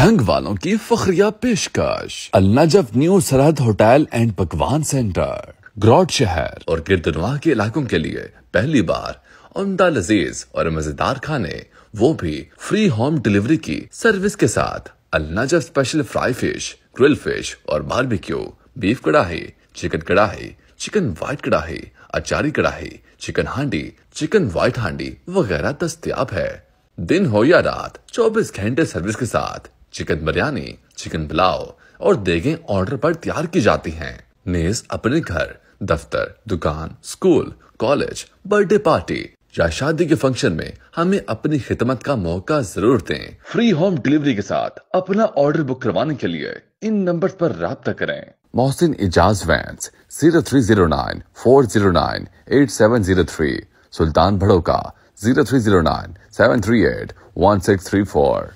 जंग वालों की फखरिया पेशकश। Al Najaf new Sarhad hotel and Pakwan centre ग्रॉड शहर और गिरदनवा के इलाकों के लिए पहली बार उमदा लजीज और मज़ेदार खाने, वो भी फ्री होम डिलीवरी की सर्विस के साथ। Al Najaf special fry fish grill fish और barbecue beef karahi chicken karahi chicken white karahi achari karahi chicken हांडी चिकन व्हाइट हांडी वगैरह दस्तियाब है। दिन हो या रात 24 घंटे सर्विस के साथ। चिकन बिरयानी, चिकन पुलाव और देगें ऑर्डर पर तैयार की जाती हैं। मेज अपने घर, दफ्तर, दुकान, स्कूल, कॉलेज, बर्थडे पार्टी या शादी के फ़ंक्शन में हमें अपनी खिदमत का मौका ज़रूर दें। फ्री होम डिलीवरी के साथ अपना ऑर्डर बुक करवाने के लिए इन नंबर पर रब्ता करें। Mohsin Ijaz vents zero three zero nine, four zero nine, eight seven zero three, Sultan भड़ोका, zero three zero nine, seven three eight, one six three four.